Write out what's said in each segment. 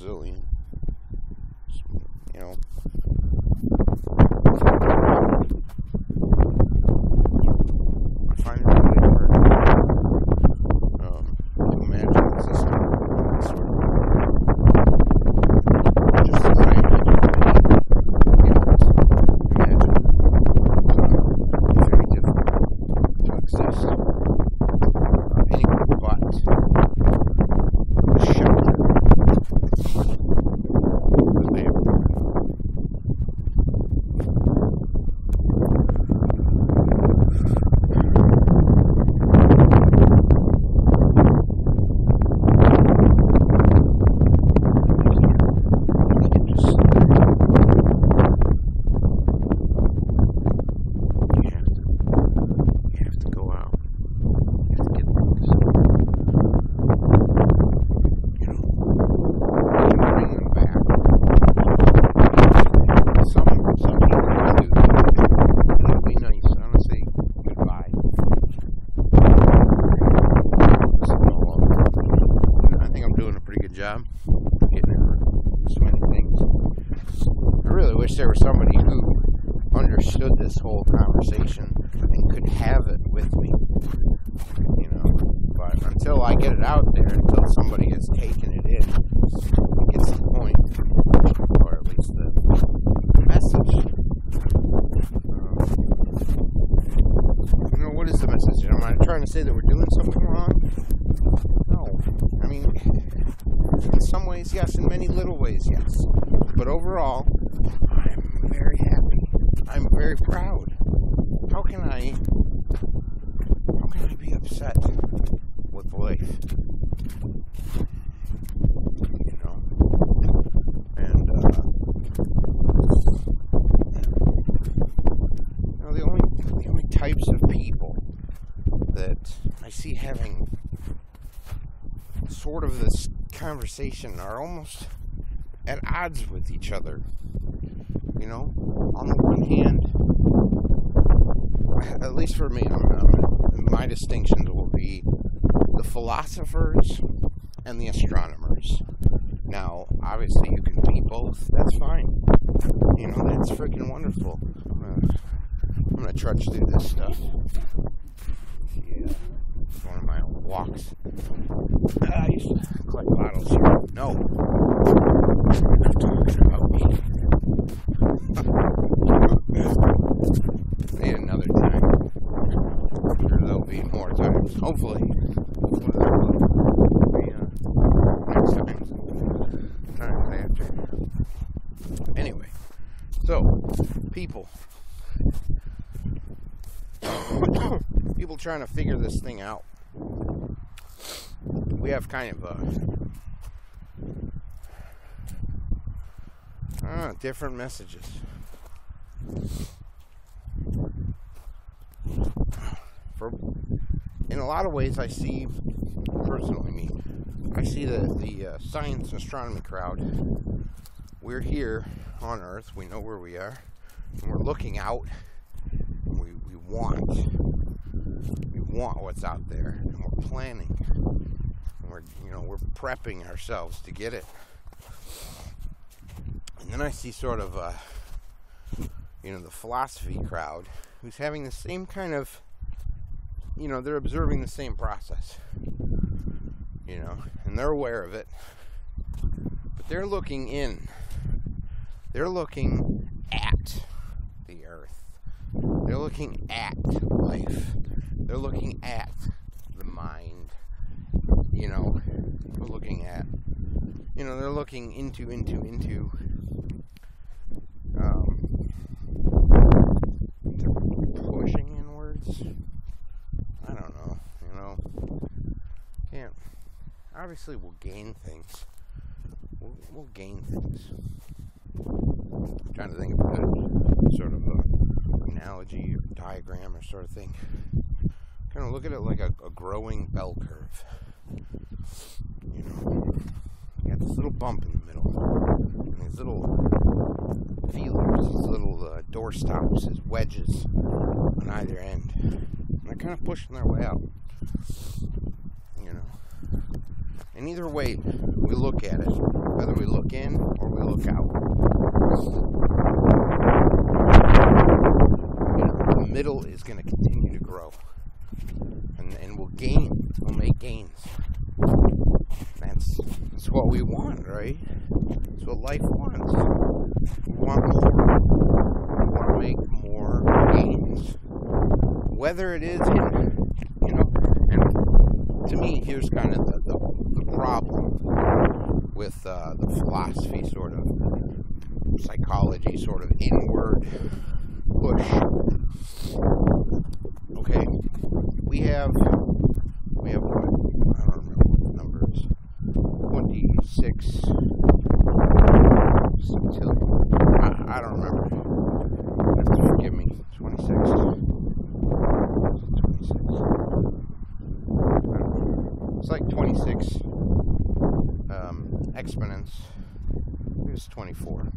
resilient. You know, I find it really hard um, to imagine existing sort of just society. You know, imagine uh, very difficult to exist uh, anywhere but shelter. Because they You have to, you have to go out. You have to get things. You know, you can bring them back. Some, some people can do that. And it'll be nice. I want to say goodbye. Listen to all of it. I think I'm doing a pretty good job getting into so many things. I really wish there was somebody who understood this whole and could have it with me. You know, but until I get it out there, until somebody has taken it in, and gets the point, or at least the message. Um, you know, what is the message? Am I trying to say that we're doing something wrong? No. I mean, in some ways, yes. In many little ways, yes. But overall, I'm very happy. I'm very proud. Can I how can I be upset with life? You know. And uh you know the only the only types of people that I see having sort of this conversation are almost at odds with each other. You know, on the one hand, at least for me, my distinctions will be the philosophers and the astronomers. Now, obviously, you can be both. That's fine. You know, that's freaking wonderful. I'm gonna, I'm gonna trudge through this stuff. Yeah, it's one of my walks. I used to collect bottles. No, I'm talking about me. Maybe another time. I'm sure there'll be more times. Hopefully. Hopefully there will be uh, next time. Times after. Anyway. So, people. people trying to figure this thing out. We have kind of a Ah, different messages. For in a lot of ways, I see personally me. I see the the uh, science and astronomy crowd. We're here on Earth. We know where we are, and we're looking out. We we want we want what's out there, and we're planning. And we're you know we're prepping ourselves to get it. And then I see sort of, uh, you know, the philosophy crowd who's having the same kind of, you know, they're observing the same process, you know, and they're aware of it, but they're looking in. They're looking at the earth. They're looking at life. They're looking at the mind. You know, they're looking at, you know, they're looking into, into, into um, pushing inwards. I don't know. You know, can't. Obviously, we'll gain things. We'll, we'll gain things. I'm trying to think of a sort of analogy or diagram or sort of thing. Kind of look at it like a, a growing bell curve. You know, you got this little bump in the middle, and these little feelers, these little uh, door stops, these wedges on either end. And they're kind of pushing their way out. You know. And either way we look at it, whether we look in or we look out, the middle is going to continue to grow. And, and we'll gain, we'll make gains. That's, that's what we want, right? That's what life wants. We want more. We want to make more gains. Whether it is in, you know, and to me, here's kind of the, the, the problem with uh, the philosophy sort of psychology sort of inward push. Okay, we have we have what I don't remember what the number is. Twenty six septillion. I, I don't remember. You have to forgive me. Twenty six. Twenty six. It's like twenty six um, exponents. It was twenty four.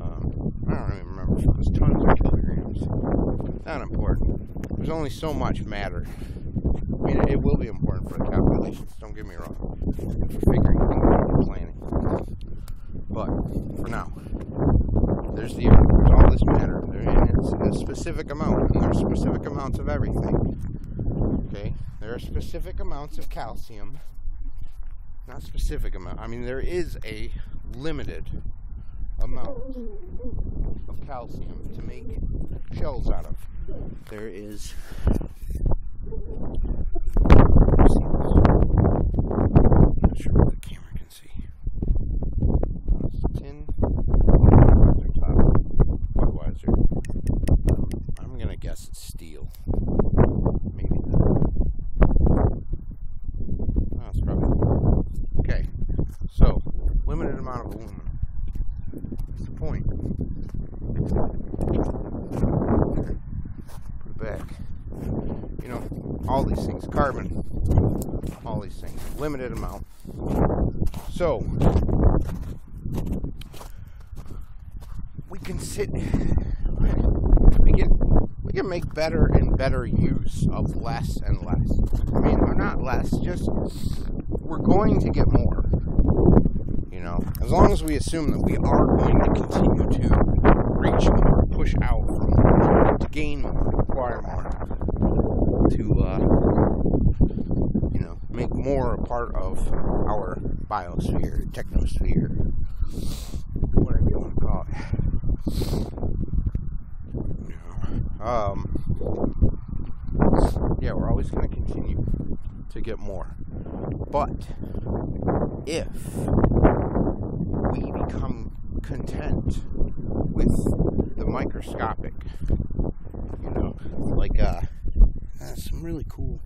Um, I don't even remember if it was tons or kilograms. Not important. There's only so much matter. I mean, it will be important for the calculations. Don't get me wrong. For figuring things out and planning. But for now, there's the there's all this matter. There, it's a specific amount, and there's specific amounts of everything. Okay, there are specific amounts of calcium. Not specific amount. I mean, there is a limited amount of calcium to make shells out of. There is not sure what the camera can see. Tin Budweiser. I'm gonna guess it's steel. Maybe not. It's probably okay. So limited amount of aluminum What's the point? Put it back. You know, all these things, carbon, all these things, limited amount. So, we can sit, we can, we can make better and better use of less and less. I mean, not less, just we're going to get more You know, as long as we assume that we are going to continue to reach more, push out more, to gain more, to acquire more, to, uh, you know, make more a part of our biosphere, technosphere, whatever you want to call it. Um, yeah, we're always going to continue to get more. But if we become content with the microscopic, you know, like uh, uh, some really cool,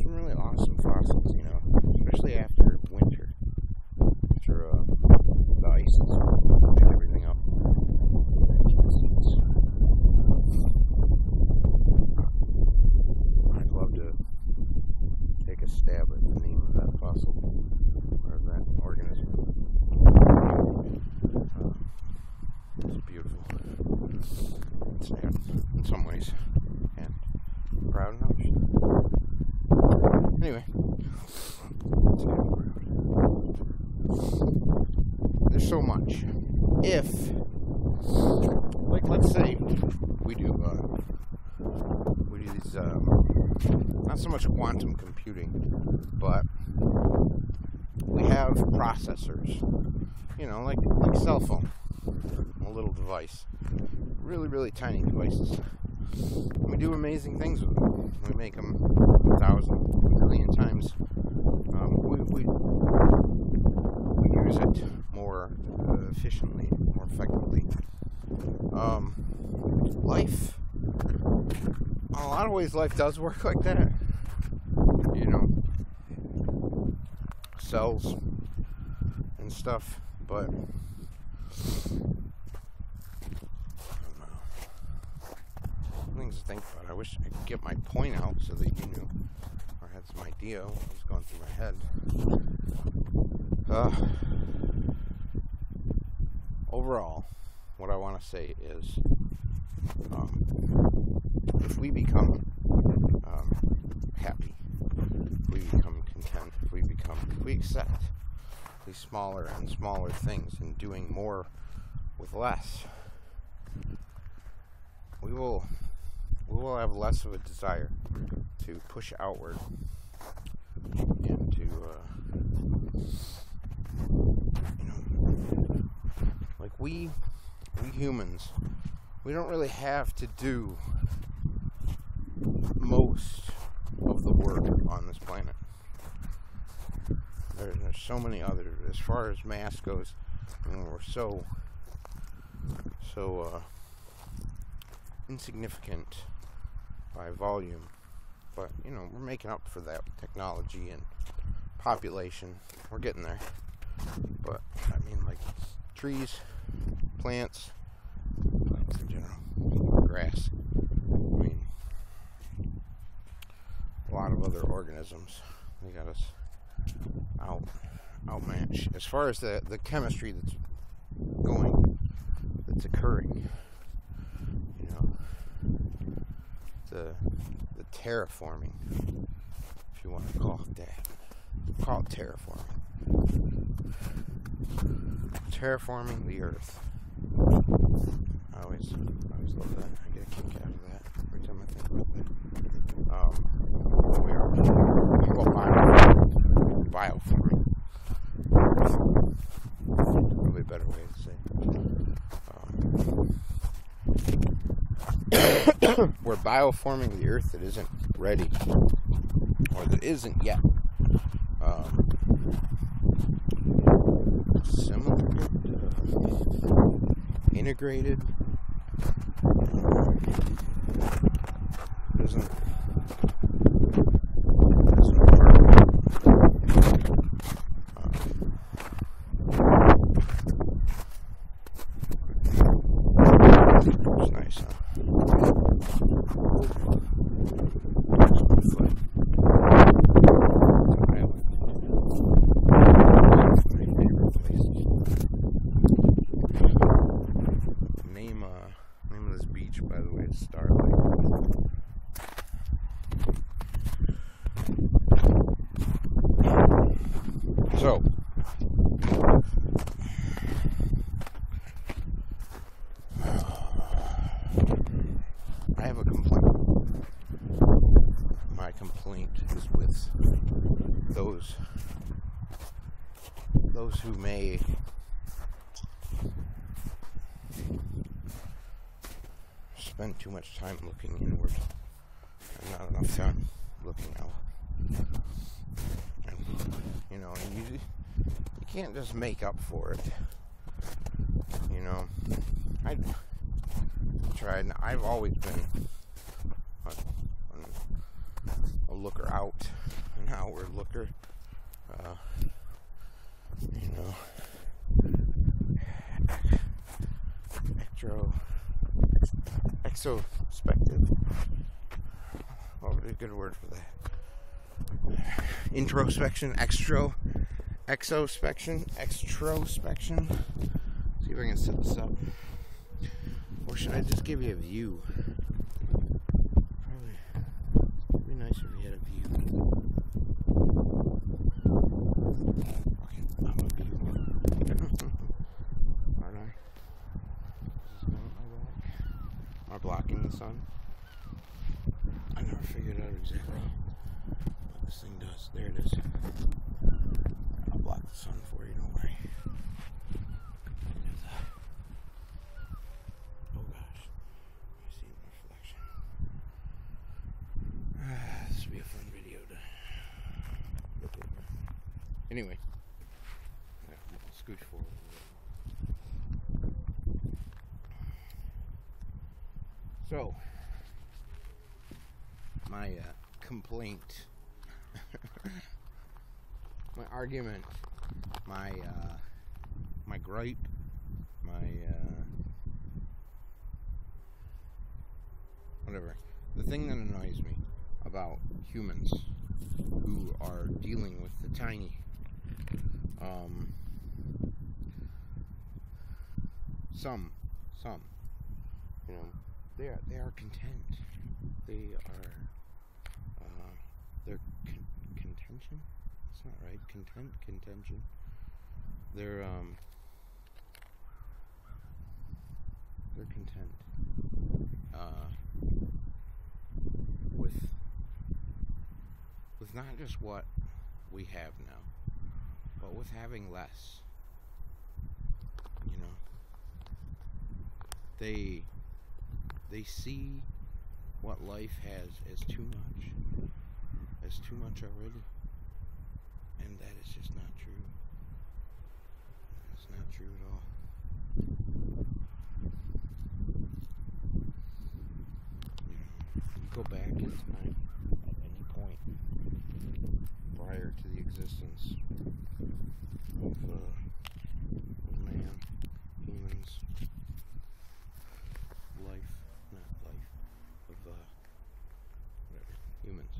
some really awesome fossils, you know, especially after winter, after uh, the ice is pick everything up. I'd love to take a stab at the name of that fossil or that organism. It's beautiful. It's sad in some ways. And proud in others. Anyway. There's so much. If like let's say we do uh, we do these um, not so much quantum computing, but we have processors. You know, like like cell phone a little device. Really, really tiny devices. We do amazing things with them. We make them a thousand, times. Um, we, we, we use it more uh, efficiently, more effectively. Um, life, in a lot of ways, life does work like that you know, cells and stuff, but things to think about. I wish I could get my point out so that you knew or had some idea what was going through my head. Uh, overall, what I want to say is um, if we become um, happy, we become content, if we become, if we accept these smaller and smaller things and doing more with less, we will we will have less of a desire to push outward and to uh, you know like we we humans we don't really have to do most of the work on this planet. There, there's so many others. As far as mass goes, we're so so uh, insignificant by volume, but you know we're making up for that with technology and population. We're getting there, but I mean like trees, plants, plants in general, grass. I mean a lot of other organisms. They got us out outmatched. As far as the the chemistry that's going that's occurring you know the the terraforming if you want to call it that. Call it terraforming. Terraforming the earth. I always I always love that I get a kick out of that every time I think about that um, we are how about bio biofarming probably a better way to say. Um, we're bioforming the Earth that isn't ready, or that isn't yet. Um, similar, uh, integrated. Spend too much time looking inward and not enough time looking out. And you know, and you you can't just make up for it. You know, I tried. I've always been a, a looker out, an outward looker. Uh, you know, extro exospective. What would be a good word for that? Introspection, extro, exospection, extrospection. See if I can set this up. Or should I just give you a view? Probably it'd be nice if you had a view. Okay, I'm a view. Aren't I? are blocking the sun. I never figured out exactly what this thing does. There it is. I'll block the sun for you, don't worry. Oh gosh. I see the reflection. this would be a fun video to look over. Anyway. scooch forward. So, my uh, complaint, my argument, my uh, my gripe, my uh, whatever. The thing that annoys me about humans who are dealing with the tiny, um, some, some, you know, they are they are content. They are, uh, they're con- contention. It's not right. Content, contention. They're um, they're content. Uh, with with not just what we have now, but with having less. You know, they they see what life has as too much, as too much already, and that is just not true. It's not true at all. You know, you go back in time at any point prior to the existence of, uh, of man, humans, life, not life, of uh, whatever, humans.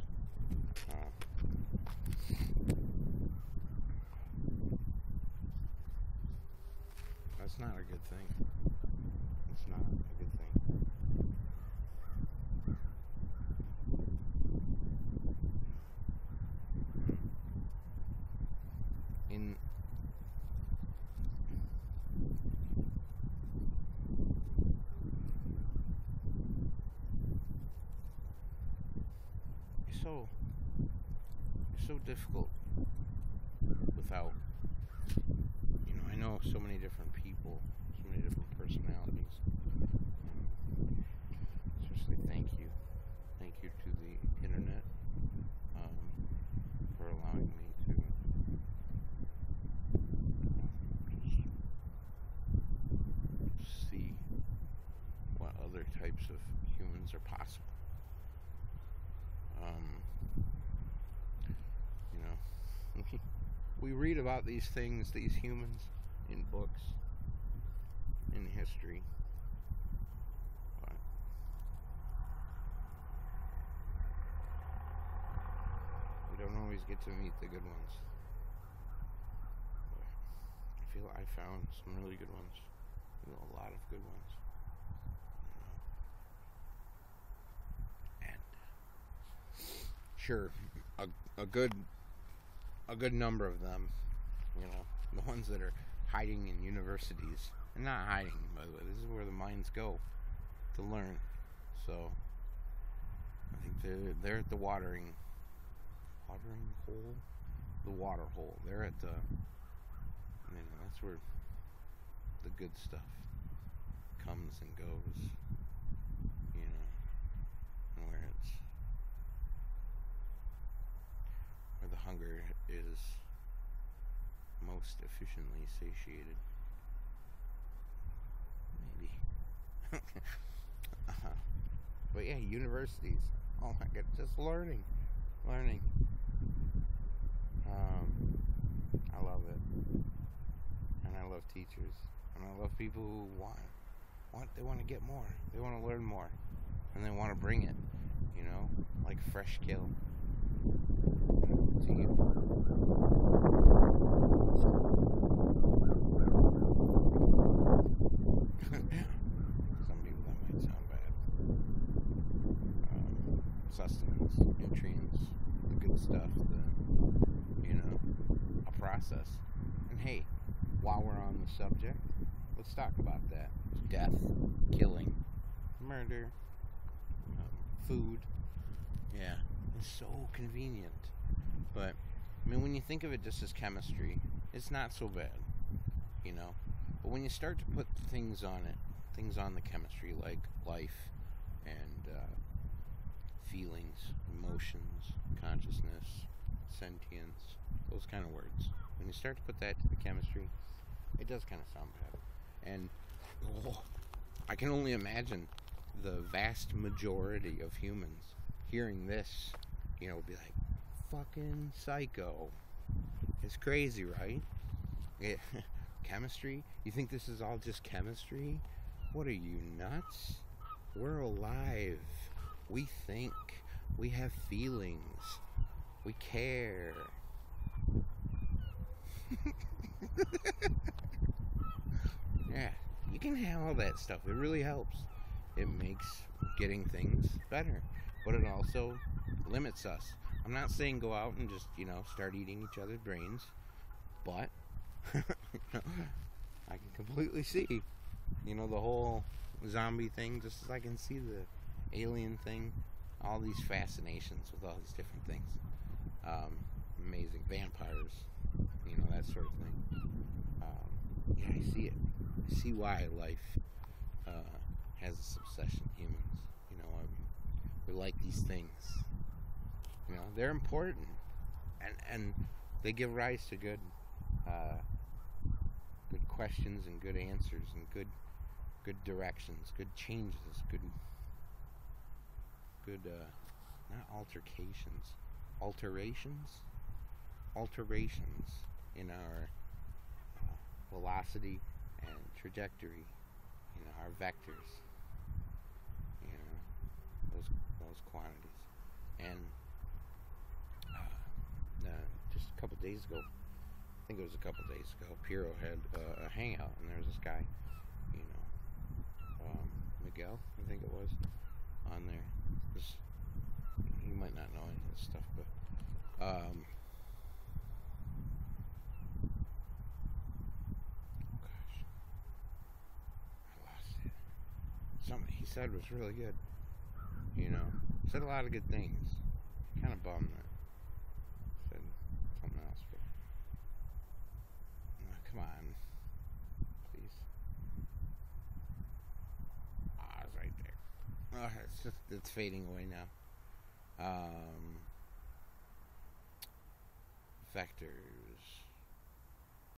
Uh, that's not a good thing. It's not a good thing. In it's so it's so difficult without you know I know so many different people so many different personalities. Um, especially thank you thank you to the internet um, for allowing me to just see what other types of humans are possible um, you know, we read about these things, these humans, in books, in history. We don't always get to meet the good ones. But I feel I found some really good ones. A lot of good ones. And sure, a, a good a good number of them, you know, the ones that are hiding in universities and not hiding, by the way. This is where the minds go to learn. So I think they're they're at the watering watering hole, the water hole. They're at the you know that's where the good stuff comes and goes. You know, where it's the hunger is most efficiently satiated. Maybe. uh-huh. But yeah, universities. Oh my god, just learning. Learning. Um, I love it. And I love teachers. And I love people who want want they want to get more. They want to learn more. And they want to bring it. You know? Like fresh kill to you. Some people that might sound bad. Um, sustenance, nutrients, the good stuff, the you know, a process. And hey, while we're on the subject, let's talk about that. Death, killing, murder, um, food. Yeah, it's so convenient. But I mean, when you think of it just as chemistry, it's not so bad, you know. But when you start to put things on it, things on the chemistry like life and uh, feelings, emotions, consciousness, sentience, those kind of words. When you start to put that to the chemistry, it does kind of sound bad. And oh, I can only imagine the vast majority of humans hearing this, you know, would be like, fucking psycho. It's crazy, right? Chemistry? You think this is all just chemistry? What are you, nuts? We're alive. We think. We have feelings. We care. yeah, you can have all that stuff. It really helps. It makes getting things better, but it also limits us. I'm not saying go out and just, you know, start eating each other's brains, but I can completely see, you know, the whole zombie thing, just as I can see the alien thing, all these fascinations with all these different things. Um, amazing vampires, you know, that sort of thing. Um, yeah, I see it. I see why life uh, has this obsession, humans. You know, I mean, we like these things. You know, they're important, and and they give rise to good, uh, good questions and good answers and good, good directions, good changes, good, good, uh, not altercations, alterations, alterations in our uh, velocity and trajectory, know, our vectors, you know, those those quantities, and uh, just a couple days ago, I think it was a couple days ago, Piero had uh, a hangout, and there was this guy, you know, um, Miguel, I think it was, on there. This, you might not know any of this stuff, but um, gosh, I lost it. Something he said was really good. You know, said a lot of good things. Kind of bummed that said something else, but oh, come on, please. Ah, it's right there. Oh, it's just it's fading away now. Um, vectors.